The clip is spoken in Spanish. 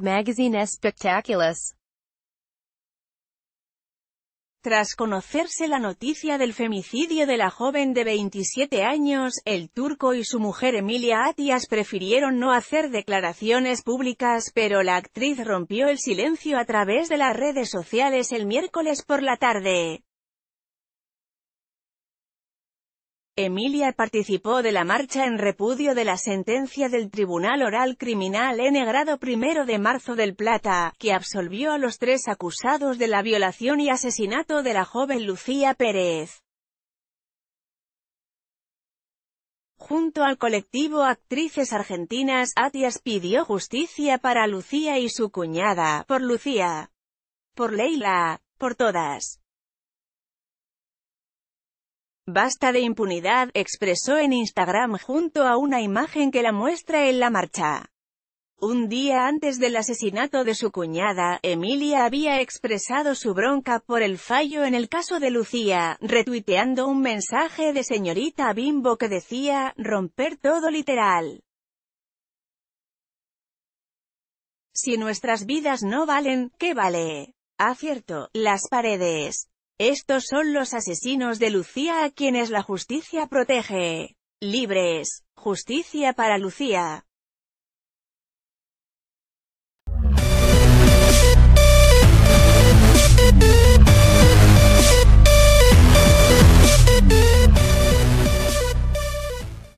Magazine. Tras conocerse la noticia del femicidio de la joven de 27 años, el turco y su mujer Emilia Atias prefirieron no hacer declaraciones públicas, pero la actriz rompió el silencio a través de las redes sociales el miércoles por la tarde. Emilia participó de la marcha en repudio de la sentencia del Tribunal Oral Criminal N grado primero de marzo del Plata, que absolvió a los tres acusados de la violación y asesinato de la joven Lucía Pérez. Junto al colectivo Actrices Argentinas, Atias pidió justicia para Lucía y su cuñada, por Lucía, por Leila, por todas. Basta de impunidad, expresó en Instagram junto a una imagen que la muestra en la marcha. Un día antes del asesinato de su cuñada, Emilia había expresado su bronca por el fallo en el caso de Lucía, retuiteando un mensaje de señorita Bimbo que decía, romper todo literal. Si nuestras vidas no valen, ¿qué vale? Acierto, las paredes. Estos son los asesinos de Lucía a quienes la justicia protege. Libres. Justicia para Lucía.